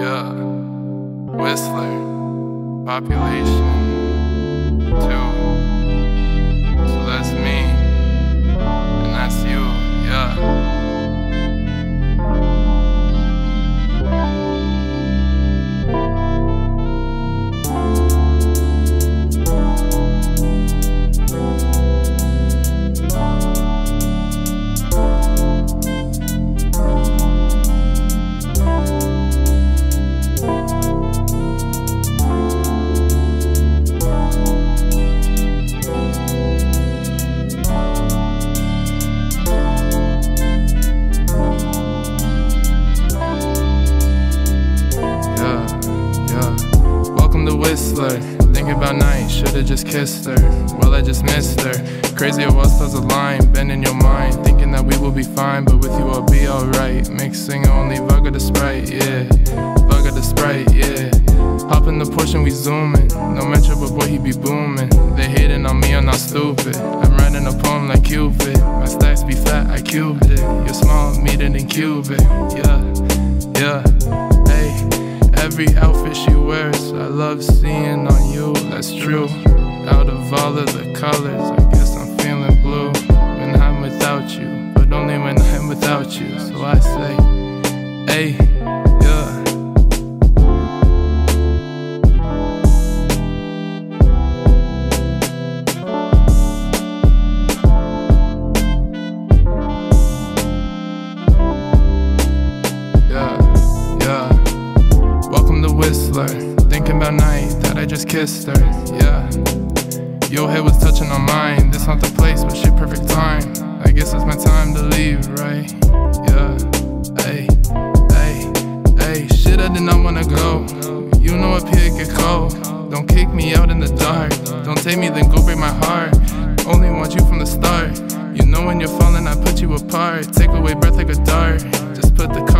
Yeah. Whistler. Population. Thinking about night, should've just kissed her. Well, I just missed her. Crazy it was does a line, bend in your mind. Thinking that we will be fine, but with you I'll be alright. Mixing only vodka to Sprite, yeah. Vodka to Sprite, yeah. Hop in the Porsche and we zooming. No mention, but boy, he be booming. They hating on me, I'm not stupid. I'm writing a poem like Cupid. My stacks be fat, I cubed it. You're small, meet it in cubic, yeah, yeah. Hey, every outfit she wears, I love seeing on you, that's true. Out of all of the colors, I guess I'm feeling blue when I'm without you, but only when I'm without you. So I say, hey, yeah. Whistler. Thinking about night just kissed her. Yeah. Your head was touching on mine. This not the place, but shit, perfect time. I guess it's my time to leave, right? Yeah. Hey, hey, hey. Shit, I did not wanna go. You know up here it get cold. Don't kick me out in the dark. Don't take me, then go break my heart. Only want you from the start. You know when you're falling, I put you apart. Take away breath like a dart. Just put the car